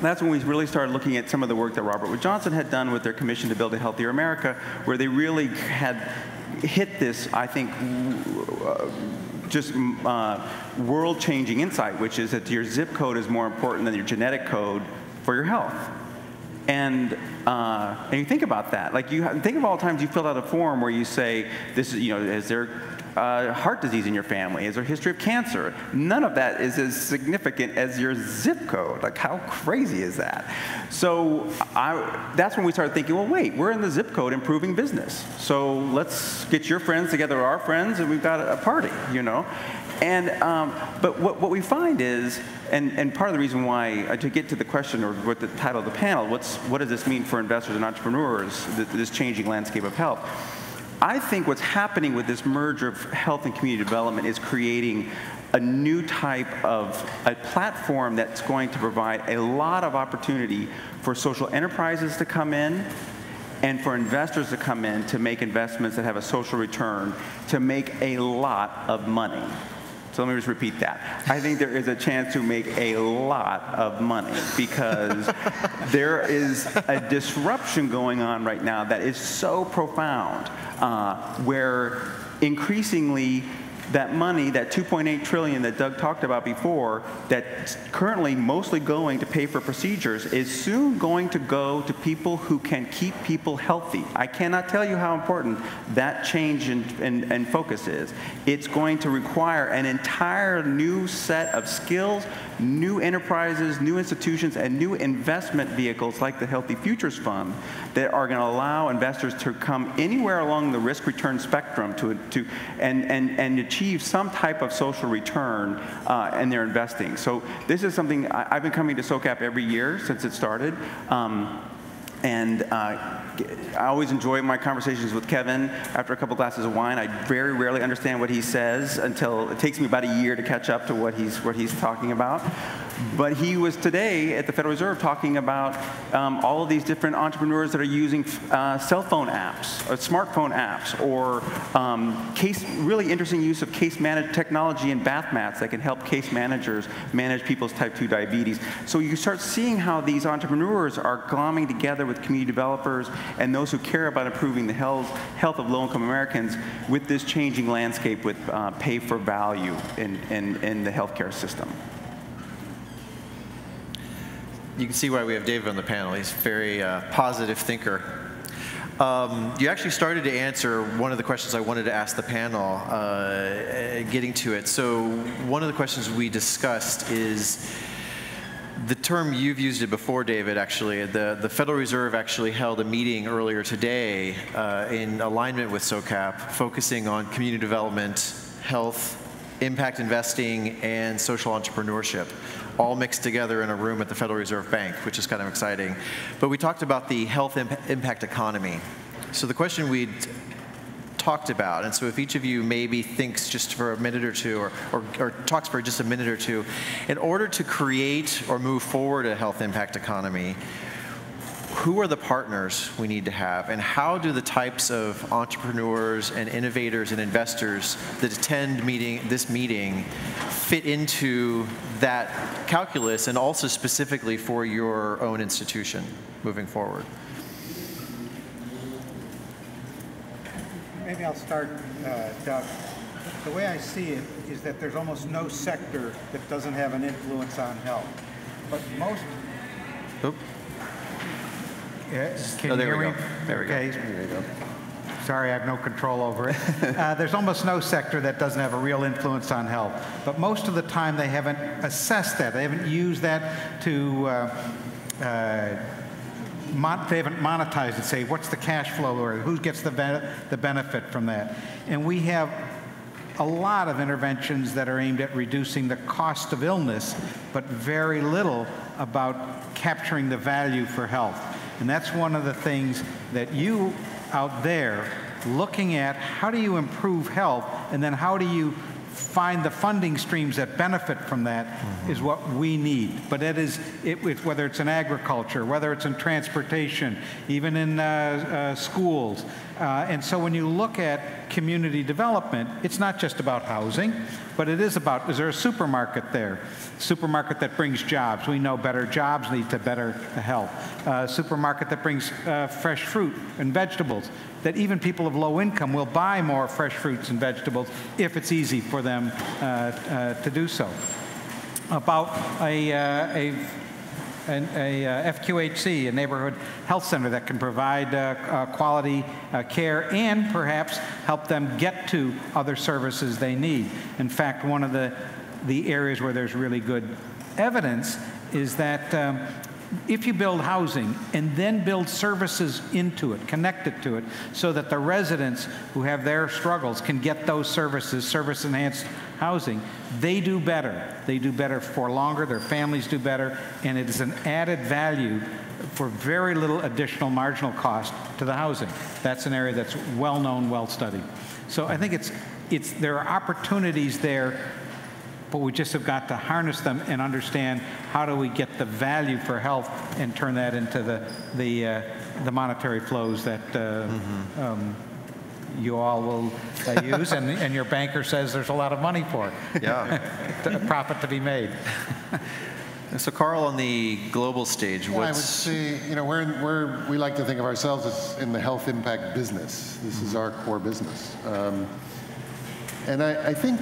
S7: that's when we really started looking at some of the work that Robert Wood Johnson had done with their Commission to Build a Healthier America, where they really had hit this, I think, uh, just uh, world-changing insight, which is that your zip code is more important than your genetic code for your health. And, uh, and you think about that. Like you think of all the times you filled out a form where you say, this is, you know, is there uh, heart disease in your family? Is there a history of cancer? None of that is as significant as your zip code. Like, how crazy is that? So I, that's when we started thinking, well, wait, we're in the zip code improving business. So let's get your friends together, our friends, and we've got a party, you know? And, um, but what, what we find is, and, and part of the reason why, uh, to get to the question or what the title of the panel, what's, what does this mean for investors and entrepreneurs, this changing landscape of health? I think what's happening with this merger of health and community development is creating a new type of a platform that's going to provide a lot of opportunity for social enterprises to come in and for investors to come in to make investments that have a social return to make a lot of money. So let me just repeat that. I think there is a chance to make a lot of money because there is a disruption going on right now that is so profound uh, where increasingly that money, that 2.8 trillion that Doug talked about before, that's currently mostly going to pay for procedures, is soon going to go to people who can keep people healthy. I cannot tell you how important that change in focus is. It's going to require an entire new set of skills, new enterprises, new institutions, and new investment vehicles like the Healthy Futures Fund that are going to allow investors to come anywhere along the risk return spectrum to, to, and, and, and achieve some type of social return uh, in their investing. So this is something I, have been coming to SOCAP every year since it started. Um, and uh, I always enjoy my conversations with Kevin after a couple glasses of wine. I very rarely understand what he says until it takes me about a year to catch up to what he's, what he's talking about. But he was today at the Federal Reserve talking about um, all of these different entrepreneurs that are using uh, cell phone apps, or smartphone apps, or um, case, really interesting use of case managed technology and bath mats that can help case managers manage people's type 2 diabetes. So you start seeing how these entrepreneurs are glomming together with community developers and those who care about improving the health, health of low-income Americans with this changing landscape with uh, pay for value in, in, in the healthcare system
S1: you can see why we have David on the panel. He's a very uh, positive thinker. Um, you actually started to answer one of the questions I wanted to ask the panel, uh, getting to it. So one of the questions we discussed is the term you've used it before, David. Actually, the the Federal Reserve actually held a meeting earlier today uh, in alignment with SOCAP, focusing on community development, health, impact investing, and social entrepreneurship all mixed together in a room at the Federal Reserve Bank, which is kind of exciting. But we talked about the health imp impact economy. So the question we'd talked about. And so if each of you maybe thinks just for a minute or two or, or, or, talks for just a minute or two, in order to create or move forward a health impact economy, who are the partners we need to have and how do the types of entrepreneurs and innovators and investors that attend meeting this meeting fit into that calculus and also specifically for your own institution moving forward?
S3: Maybe i'll start uh, doug. The way i see it is that there's almost no sector that doesn't have an influence on health. But most
S1: Oop.
S3: Yes. Can
S1: oh,
S3: you
S1: there
S3: hear
S1: we
S3: me?
S1: go. There
S3: okay.
S1: we go. There you go.
S3: Sorry, I have no control over it. uh, there's almost no sector that doesn't have a real influence on health. But most of the time, they haven't assessed that. They haven't used that to. Uh, uh, Mon- they haven't monetized it, say, what's the cash flow or who gets the, be- the benefit from that? And we have a lot of interventions that are aimed at reducing the cost of illness, but very little about capturing the value for health. And that's one of the things that you out there looking at how do you improve health? And then how do you find the funding streams that benefit from that mm-hmm. is what we need. But it is, it, whether it's in agriculture, whether it's in transportation, even in uh, uh, schools. Uh, and so when you look at community development, it's not just about housing, but it is about, is there a supermarket there? Supermarket that brings jobs. We know better jobs lead to better health. Uh, supermarket that brings uh, fresh fruit and vegetables that even people of low income will buy more fresh fruits and vegetables if it's easy for them uh, uh, to do so. About a, uh, a an, a, uh, FQHC, a neighborhood health center that can provide uh, uh, quality uh, care and perhaps help them get to other services they need. In fact, one of the, the areas where there's really good evidence is that um, if you build housing and then build services into it, connect it to it, so that the residents who have their struggles can get those services, service enhanced housing, they do better. They do better for longer, their families do better, and it is an added value for very little additional marginal cost to the housing. That's an area that's well known, well studied. So I think it's, it's, there are opportunities there but we just have got to harness them and understand how do we get the value for health and turn that into the the uh, the monetary flows that uh, mm-hmm. um, you all will uh, use, and, and your banker says there's a lot of money for it.
S1: Yeah,
S3: a profit to be made.
S1: So, Karl, on the global stage,
S4: yeah, I would say, you know, we're, we're, we like to think of ourselves as in the health impact business. This mm-hmm. is our core business. Um, and I, I, think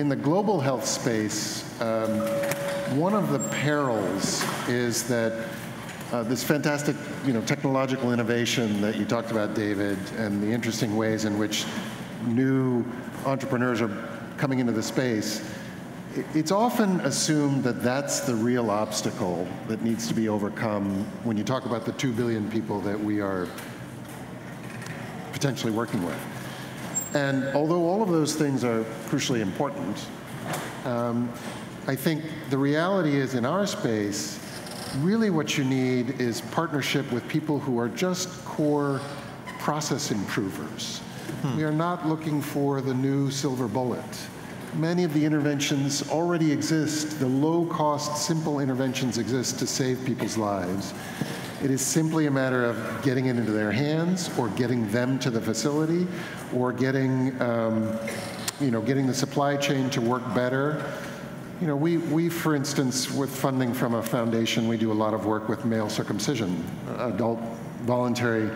S4: in the global health space, um, one of the perils is that uh, this fantastic, you know, technological innovation that you talked about, David, and the interesting ways in which new entrepreneurs are coming into the space, it's often assumed that that's the real obstacle that needs to be overcome when you talk about the 2 billion people that we are potentially working with. And although all of those things are crucially important, um, I think the reality is in our space, really what you need is partnership with people who are just core process improvers. Hmm. We are not looking for the new silver bullet. Many of the interventions already exist. The low cost, simple interventions exist to save people's lives. It is simply a matter of getting it into their hands or getting them to the facility or getting, um, you know, getting the supply chain to work better. You know, we, we, for instance, with funding from a foundation, we do a lot of work with male circumcision, adult voluntary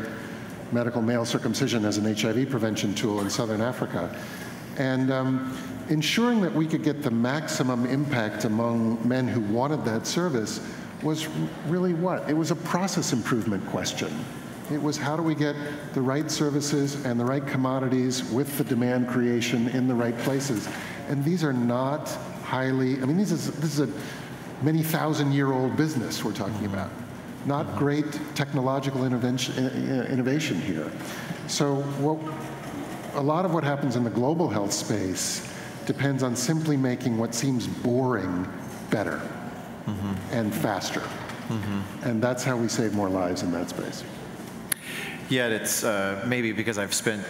S4: medical male circumcision as an HIV prevention tool in southern Africa. And um, ensuring that we could get the maximum impact among men who wanted that service was really what? It was a process improvement question. It was how do we get the right services and the right commodities with the demand creation in the right places. And these are not highly, I mean, this is, this is a many thousand year old business we're talking about. Not mm-hmm. great technological intervention, uh, uh, innovation here. So what, a lot of what happens in the global health space depends on simply making what seems boring better mm-hmm. and faster. Mm-hmm. And that's how we save more lives in that space.
S1: Yet it's uh, maybe because I've spent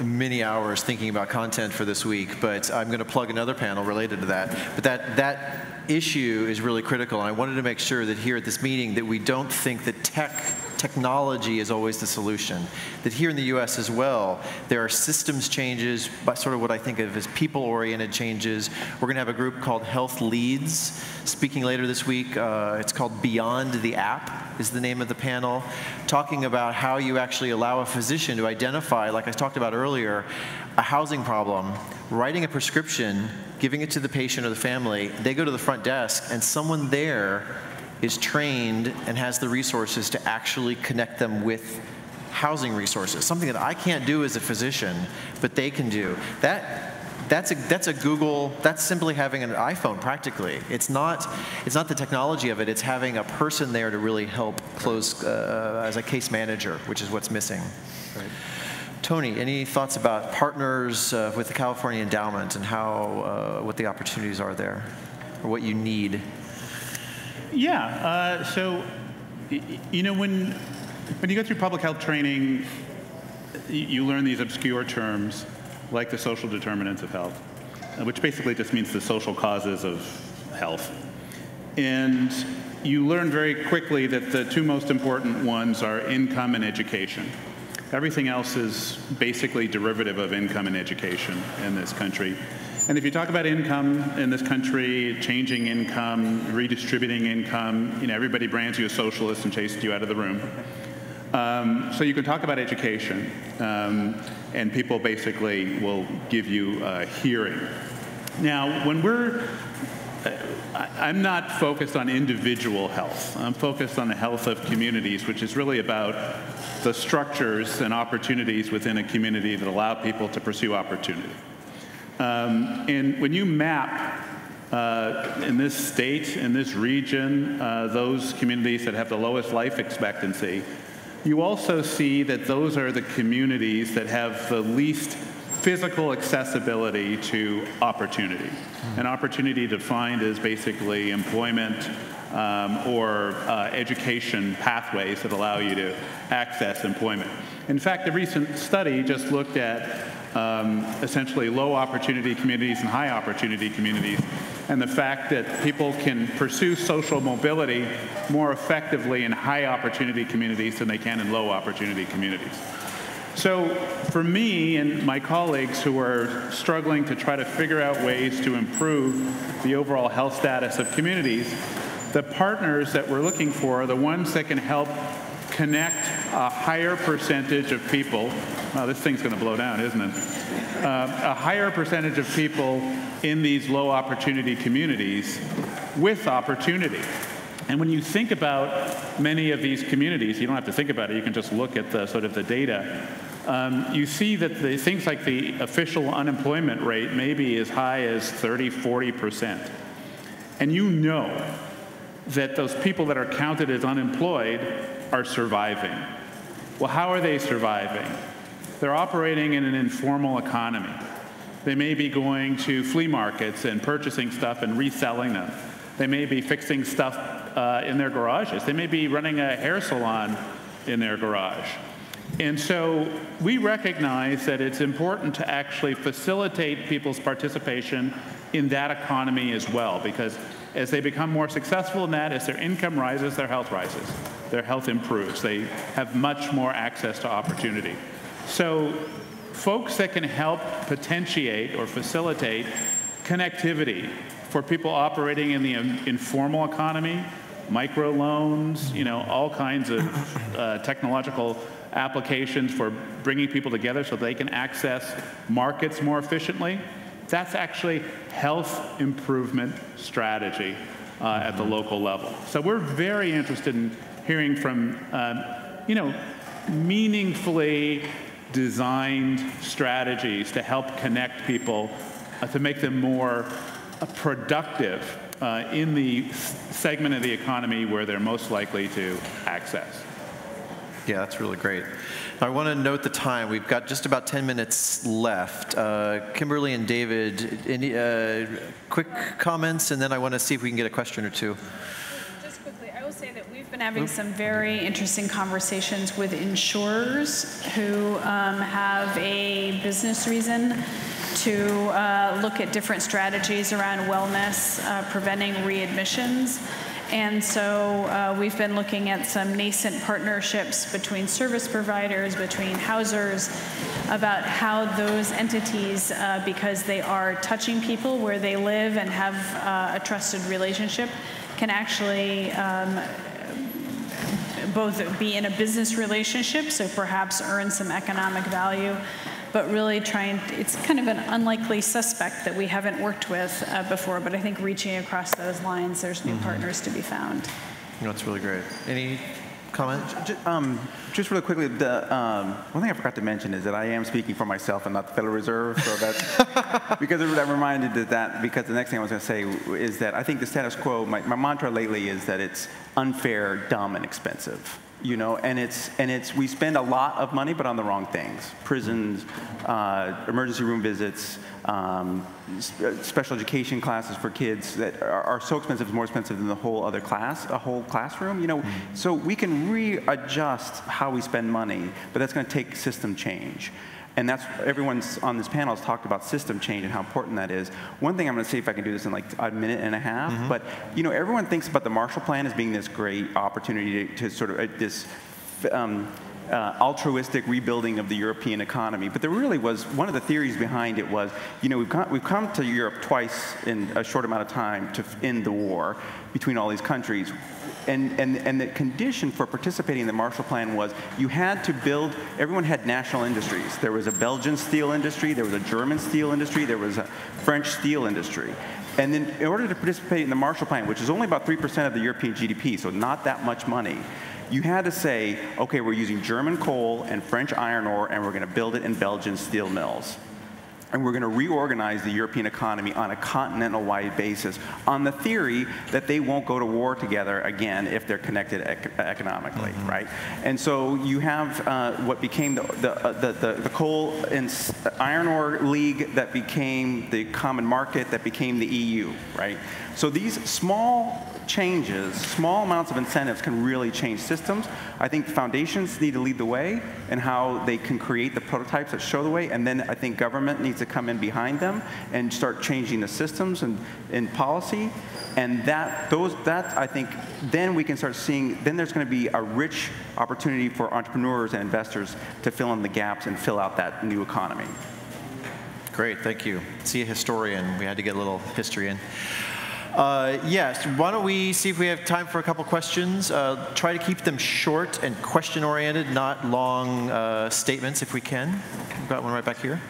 S1: many hours thinking about content for this week, but I'm going to plug another panel related to that. But that, that issue is really critical, and I wanted to make sure that here at this meeting that we don't think that tech technology is always the solution. That here in the US as well, there are systems changes, but sort of what I think of as people oriented changes. We're going to have a group called Health Leads speaking later this week. Uh, it's called Beyond the App, is the name of the panel, talking about how you actually allow a physician to identify, like I talked about earlier, a housing problem, writing a prescription, giving it to the patient or the family. They go to the front desk, and someone there is trained and has the resources to actually connect them with housing resources, something that I can't do as a physician, but they can do. That, that's a, that's a Google, that's simply having an iPhone practically. It's not, it's not the technology of it, it's having a person there to really help close uh, as a case manager, which is what's missing. Right. Tony, any thoughts about partners uh, with the California Endowment and how, uh, what the opportunities are there, or what you need?
S5: Yeah. Uh, so, you know, when when you go through public health training, you learn these obscure terms like the social determinants of health, uh, which basically just means the social causes of health. And you learn very quickly that the two most important ones are income and education. Everything else is basically derivative of income and education in this country. And if you talk about income in this country, changing income, redistributing income, you know, everybody brands you a socialist and chases you out of the room. Um, so you can talk about education, um, and people basically will give you a hearing. Now, when we're I'm not focused on individual health. I'm focused on the health of communities, which is really about the structures and opportunities within a community that allow people to pursue opportunity. Um, and when you map uh, in this state, in this region, uh, those communities that have the lowest life expectancy, you also see that those are the communities that have the least physical accessibility to opportunity. An opportunity defined as basically employment um, or uh, education pathways that allow you to access employment. In fact, a recent study just looked at um, essentially low opportunity communities and high opportunity communities, and the fact that people can pursue social mobility more effectively in high opportunity communities than they can in low opportunity communities. So, for me and my colleagues who are struggling to try to figure out ways to improve the overall health status of communities, the partners that we're looking for are the ones that can help connect a higher percentage of people. Wow, this thing's going to blow down, isn't it? Uh, a higher percentage of people in these low opportunity communities with opportunity. And when you think about many of these communities, you don't have to think about it, you can just look at the sort of the data. Um, you see that the things like the official unemployment rate may be as high as 30, 40%. And you know that those people that are counted as unemployed are surviving. Well, how are they surviving? They're operating in an informal economy. They may be going to flea markets and purchasing stuff and reselling them. They may be fixing stuff uh, in their garages. They may be running a hair salon in their garage. And so we recognize that it's important to actually facilitate people's participation in that economy as well, because as they become more successful in that, as their income rises, their health rises, their health improves. They have much more access to opportunity. So, folks that can help potentiate or facilitate connectivity for people operating in the informal economy, microloans, you know, all kinds of uh, technological applications for bringing people together so they can access markets more efficiently. That's actually health improvement strategy uh, at the local level. So we're very interested in hearing from, um, you know, meaningfully designed strategies to help connect people, uh, to make them more uh, productive uh, in the segment of the economy where they're most likely to access.
S1: Yeah, that's really great. I want to note the time. We've got just about 10 minutes left. Uh, Kimberlee and David, any uh, quick comments, and then I want to see if we can get a question or two.
S6: Just quickly, I will say that we've been been having some very interesting conversations with insurers who um, have a business reason to uh, look at different strategies around wellness, uh, preventing readmissions. And so uh, we've been looking at some nascent partnerships between service providers, between housers, about how those entities, uh, because they are touching people where they live and have uh, a trusted relationship, can actually um, both be in a business relationship, so perhaps earn some economic value, but really trying, it's kind of an unlikely suspect that we haven't worked with uh, before, but I think reaching across those lines, there's new mm-hmm. partners to be found.
S1: That's really great. Any comment?
S7: Just, um, just really quickly, the um, one thing I forgot to mention is that I am speaking for myself and not the Federal Reserve, so that's because I'm reminded that, that because the next thing I was going to say is that I think the status quo. My, my mantra lately is that it's unfair, dumb, and expensive you know, and it's and it's we spend a lot of money, but on the wrong things: prisons, uh, emergency room visits, um, special education classes for kids that are, are, so expensive, it's more expensive than the whole other class, a whole classroom. You know, mm-hmm. so we can readjust how we spend money, but that's going to take system change. And that's everyone's on this panel has talked about system change and how important that is. One thing I'm going to see if I can do this in like a minute and a half, mm-hmm. but you know, everyone thinks about the Marshall Plan as being this great opportunity to, to sort of uh, this. Um, uh, altruistic rebuilding of the European economy. But there really was one of the theories behind it was, you know, we've, got, we've come to Europe twice in a short amount of time to end the war between all these countries and, and, and the condition for participating in the Marshall Plan was you had to build, everyone had national industries. There was a Belgian steel industry, there was a German steel industry, there was a French steel industry. And then in order to participate in the Marshall Plan, which is only about 3% of the European GDP, so not that much money, you had to say, okay, we're using German coal and French iron ore, and we're going to build it in Belgian steel mills and we're going to reorganize the European economy on a continental-wide basis on the theory that they won't go to war together again if they're connected ec economically, mm -hmm. right? And so you have uh, what became the, the, uh, the, the, the coal and iron ore league that became the common market that became the EU, right? So these small changes, small amounts of incentives can really change systems. I think foundations need to lead the way and how they can create the prototypes that show the way, and then I think government needs to come in behind them and start changing the systems and, and policy. And that, those, that I think, then we can start seeing, then there's going to be a rich opportunity for entrepreneurs and investors to fill in the gaps and fill out that new economy.
S1: Great, thank you. See a historian. We had to get a little history in. Uh, yes, why don't we see if we have time for a couple questions. Uh, try to keep them short and question-oriented, not long uh, statements if we can. We've got one right back here.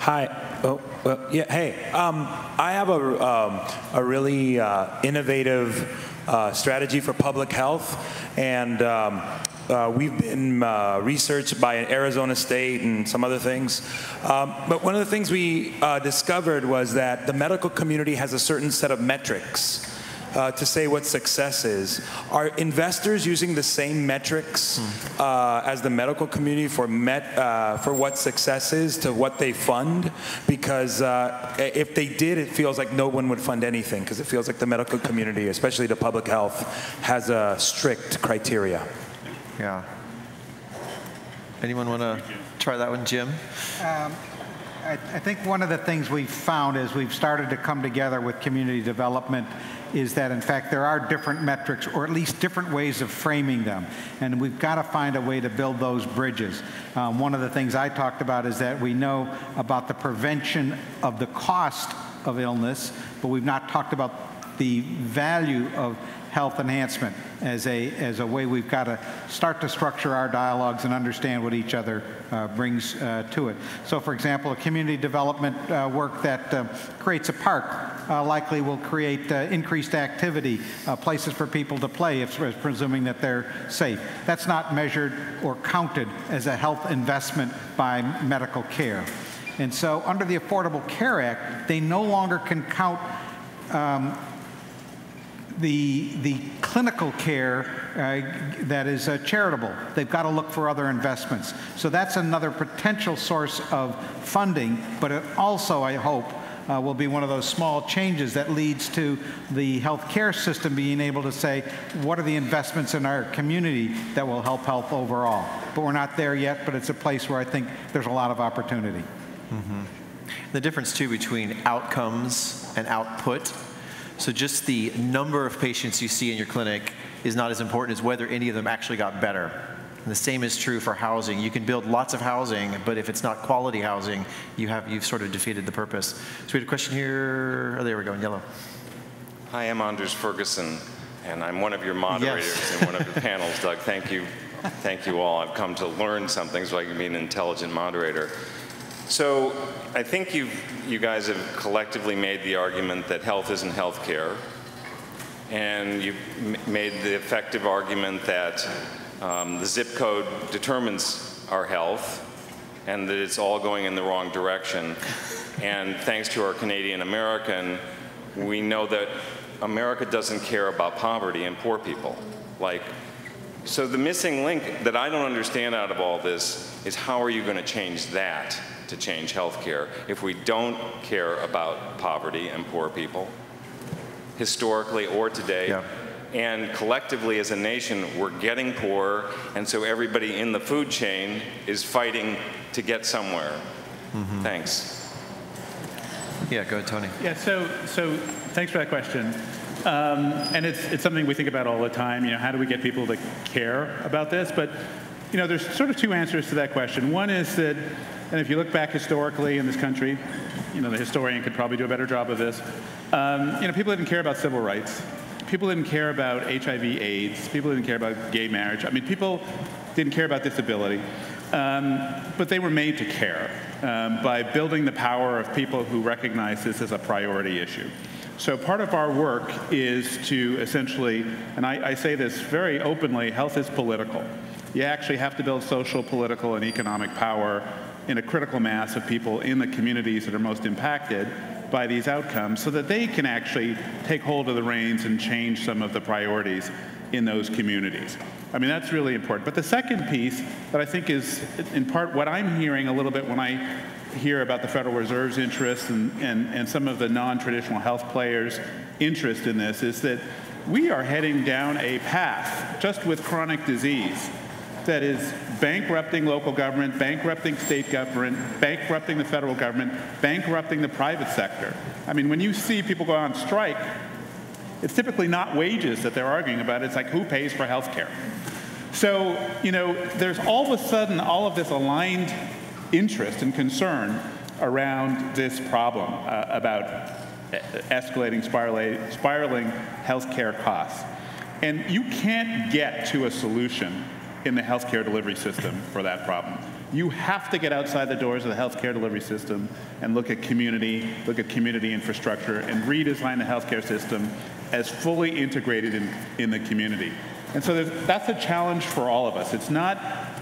S8: Hi. Oh, well, yeah. Hey, um, I have a, um, a really uh, innovative uh, strategy for public health, and um, uh, we've been uh, researched by Arizona State and some other things. Um, but one of the things we uh, discovered was that the medical community has a certain set of metrics uh, to say what success is. Are investors using the same metrics hmm. uh, as the medical community for met uh, for what success is to what they fund? Because uh, if they did, it feels like no one would fund anything because it feels like the medical community, especially the public health, has a strict criteria.
S1: Yeah. Anyone want to try that one, Jim? Um,
S3: I, I, think one of the things we've found is we've started to come together with community development is that in fact there are different metrics or at least different ways of framing them and we've got to find a way to build those bridges. Um, one of the things I talked about is that we know about the prevention of the cost of illness but we've not talked about the value of health enhancement as a, as a way we've got to start to structure our dialogues and understand what each other uh, brings uh, to it. So for example, a community development uh, work that uh, creates a park uh, likely will create uh, increased activity, places for people to play, if, presuming that they're safe. That's not measured or counted as a health investment by medical care. And so under the Affordable Care Act, they no longer can count um, the, the clinical care uh, that is uh, charitable. They've got to look for other investments. So that's another potential source of funding, but it also, I hope, uh, will be one of those small changes that leads to the healthcare system being able to say, what are the investments in our community that will help health overall? But we're not there yet, but it's a place where I think there's a lot of opportunity.
S1: Mm-hmm. The difference, too, between outcomes and output. So, just the number of patients you see in your clinic is not as important as whether any of them actually got better. And the same is true for housing. You can build lots of housing, but if it's not quality housing, you have, you've sort of defeated the purpose. So, we had a question here. Oh, there we go, in yellow.
S9: Hi, I'm Anders Ferguson, and I'm one of your moderators yes. in one of the panels. Doug, thank you. Thank you all. I've come to learn something so I can be an intelligent moderator. So I think you you guys have collectively made the argument that health isn't health care. And you've made the effective argument that um, the zip code determines our health and that it's all going in the wrong direction. And thanks to our Canadian American, we know that America doesn't care about poverty and poor people. Like, so the missing link that I don't understand out of all this is how are you going to change that? to change healthcare if we don't care about poverty and poor people, historically or today. Yeah. And collectively as a nation, we're getting poorer, and so everybody in the food chain is fighting to get somewhere. Mm-hmm. Thanks.
S1: Yeah, go ahead, Tony.
S5: Yeah, so, so thanks for that question. Um, and it's, it's something we think about all the time. You know, how do we get people to care about this? But, you know, there's sort of two answers to that question. One is that and if you look back historically in this country, you know, the historian could probably do a better job of this. Um, you know, people didn't care about civil rights. People didn't care about HIV AIDS. People didn't care about gay marriage. I mean, people didn't care about disability. Um, but they were made to care um, by building the power of people who recognize this as a priority issue. So part of our work is to essentially, and I, I say this very openly, health is political. You actually have to build social, political, and economic power in a critical mass of people in the communities that are most impacted by these outcomes so that they can actually take hold of the reins and change some of the priorities in those communities. I mean, that's really important. But the second piece that I think is, in part, what I'm hearing a little bit when I hear about the Federal Reserve's interest and, and, and some of the non traditional health players' interest in this is that we are heading down a path just with chronic disease that is bankrupting local government, bankrupting state government, bankrupting the federal government, bankrupting the private sector. I mean, when you see people go on strike, it's typically not wages that they're arguing about. It's like who pays for health care. So, you know, there's all of a sudden all of this aligned interest and concern around this problem uh, about escalating, spiraling, healthcare costs. And you can't get to a solution in the healthcare delivery system for that problem. You have to get outside the doors of the healthcare delivery system and look at community, look at community infrastructure, and redesign the healthcare system as fully integrated in, in the community. And so that's a challenge for all of us. It's not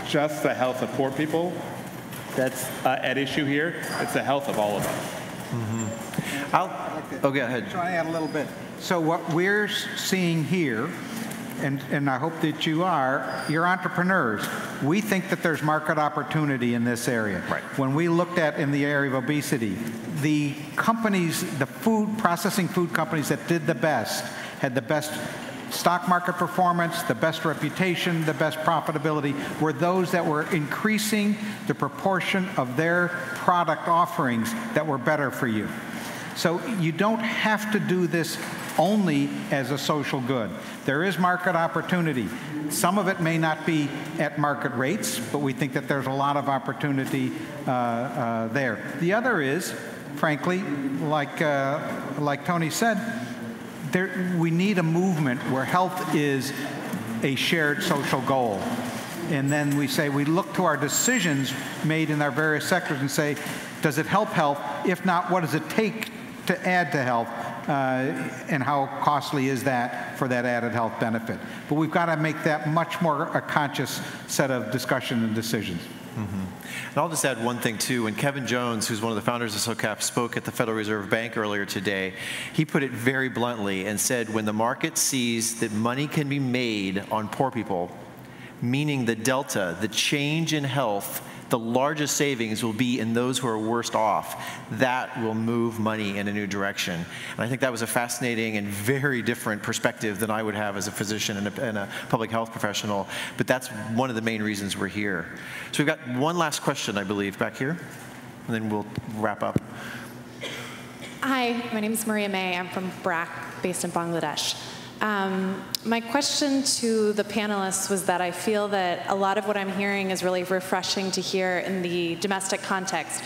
S5: just the health of poor people that's uh, at issue here, it's the health of all of us.
S1: Mm-hmm. I'll, oh, go ahead.
S3: Try to add a little bit. So what we're seeing here and, and I hope that you are, you're entrepreneurs. We think that there's market opportunity in this area.
S1: Right.
S3: When we looked at in the area of obesity, the companies, the food processing food companies that did the best, had the best stock market performance, the best reputation, the best profitability, were those that were increasing the proportion of their product offerings that were better for you. So you don't have to do this only as a social good. There is market opportunity. Some of it may not be at market rates, but we think that there's a lot of opportunity uh, uh, there. The other is, frankly, like, uh, like Tony said, there, we need a movement where health is a shared social goal. And then we say, we look to our decisions made in our various sectors and say, does it help health? If not, what does it take to add to health? Uh, and how costly is that for that added health benefit. But we've got to make that much more a conscious set of discussion and decisions.
S1: Mm-hmm. And I'll just add one thing too. When Kevin Jones, who's one of the founders of SOCAP, spoke at the Federal Reserve Bank earlier today, he put it very bluntly and said, when the market sees that money can be made on poor people, meaning the delta, the change in health the largest savings will be in those who are worst off. That will move money in a new direction. And I think that was a fascinating and very different perspective than I would have as a physician and a, and a public health professional. But that's one of the main reasons we're here. So we've got one last question, I believe, back here, and then we'll wrap up.
S10: Hi, my name is Maria May. I'm from BRAC, based in Bangladesh. Um, my question to the panelists was that I feel that a lot of what I'm hearing is really refreshing to hear in the domestic context,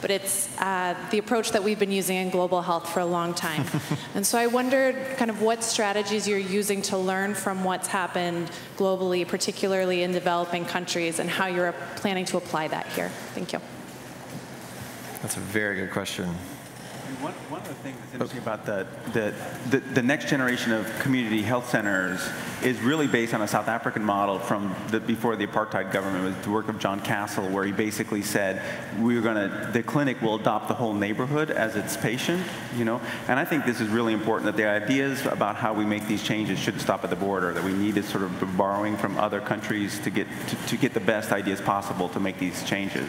S10: but it's uh, the approach that we've been using in global health for a long time. and so I wondered kind of what strategies you're using to learn from what's happened globally, particularly in developing countries, and how you're planning to apply that here. Thank you.
S1: That's a very good question.
S7: One, one of the things that's interesting oh. about the, the, the, the, next generation of community health centers is really based on a South African model from the, before the apartheid government with the work of John Castle, where he basically said, we're going to, the clinic will adopt the whole neighborhood as its patient, you know? And I think this is really important that the ideas about how we make these changes shouldn't stop at the border, that we need to sort of borrowing from other countries to get, to, to get the best ideas possible to make these changes.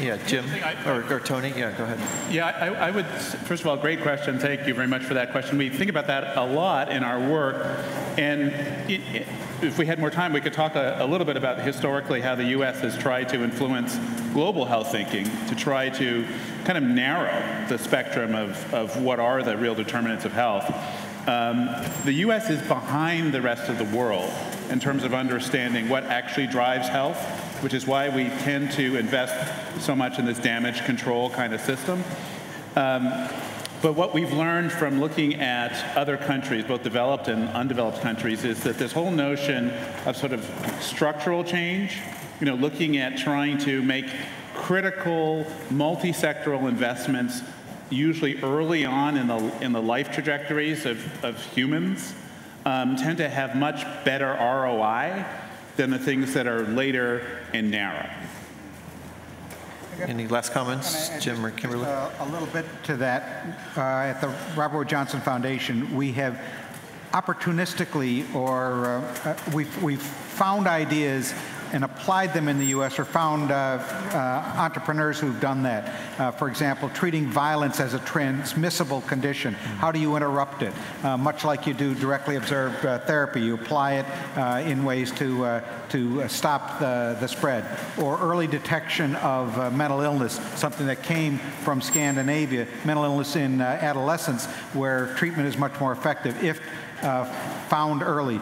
S1: Yeah, Jim or, or, Tony. Yeah, go ahead.
S5: Yeah, I, I, would. First of all, great question. Thank you very much for that question. We think about that a lot in our work, and it, it, if we had more time, we could talk a, a, little bit about historically how the U.S. has tried to influence global health thinking to try to kind of narrow the spectrum of, of what are the real determinants of health. Um, the U.S. is behind the rest of the world in terms of understanding what actually drives health which is why we tend to invest so much in this damage control kind of system. Um, but what we've learned from looking at other countries, both developed and undeveloped countries, is that this whole notion of sort of structural change, you know, looking at trying to make critical multi-sectoral investments usually early on in the, in the life trajectories of, of humans, um, tend to have much better ROI than the things that are later and narrow.
S1: Any last comments, Jim or Kimberlee?
S3: Uh, a little bit to that. Uh, at the Robert Wood Johnson Foundation, we have opportunistically or uh, uh we've, we've found ideas and applied them in the U.S. or found uh, uh, entrepreneurs who've done that. Uh, for example, treating violence as a transmissible condition. How do you interrupt it? Uh, much like you do directly observed uh, therapy, you apply it uh, in ways to, to stop the, the spread. Or early detection of mental illness, something that came from Scandinavia, mental illness in adolescence, where treatment is much more effective if found early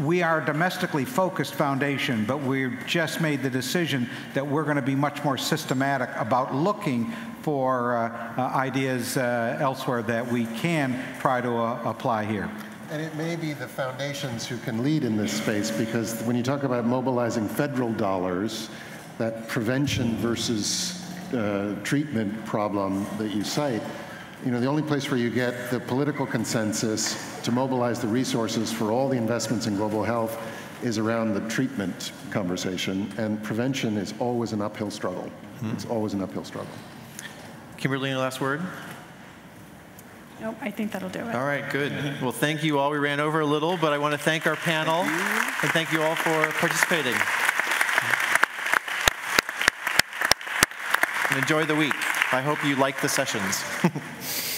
S3: we are a domestically focused foundation, but we've just made the decision that we're going to be much more systematic about looking for uh, uh, ideas uh, elsewhere that we can try to uh, apply here.
S4: And it may be the foundations who can lead in this space because when you talk about mobilizing federal dollars, that prevention versus uh, treatment problem that you cite, you know, the only place where you get the political consensus to mobilize the resources for all the investments in global health is around the treatment conversation, and prevention is always an uphill struggle. Hmm. It's always an uphill struggle.
S1: Kimberlee, any last word?
S6: Nope, I think that'll do it.
S1: All right, good. Well, thank you all. We ran over a little, but I want to thank our panel thank and thank you all for participating. And enjoy the week. I hope you like the sessions.